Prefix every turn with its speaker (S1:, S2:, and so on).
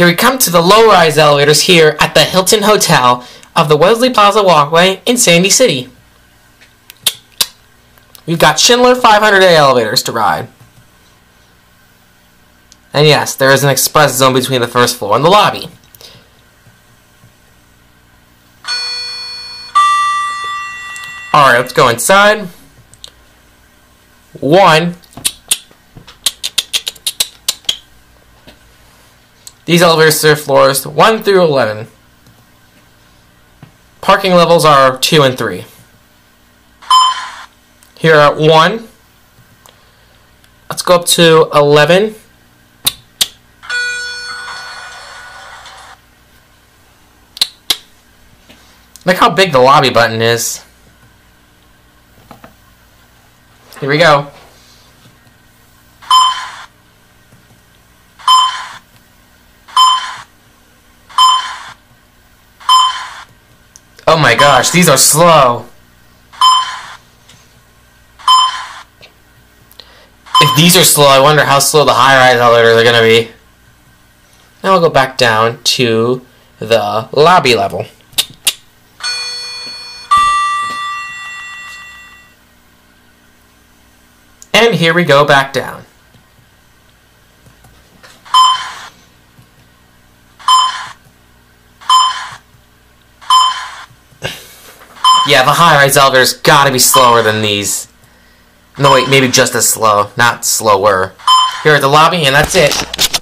S1: Here we come to the low-rise elevators here at the Hilton Hotel of the Wesley Plaza Walkway in Sandy City. We've got Schindler 500A elevators to ride. And yes, there is an express zone between the first floor and the lobby. Alright, let's go inside. One. These elevators serve floors 1 through 11. Parking levels are 2 and 3. Here at 1. Let's go up to 11. Look how big the lobby button is. Here we go. Oh my gosh, these are slow. If these are slow, I wonder how slow the high-rise elevators are going to be. Now we'll go back down to the lobby level. And here we go back down. Yeah, the high-rise elevator's gotta be slower than these. No, wait, maybe just as slow, not slower. Here at the lobby, and that's it.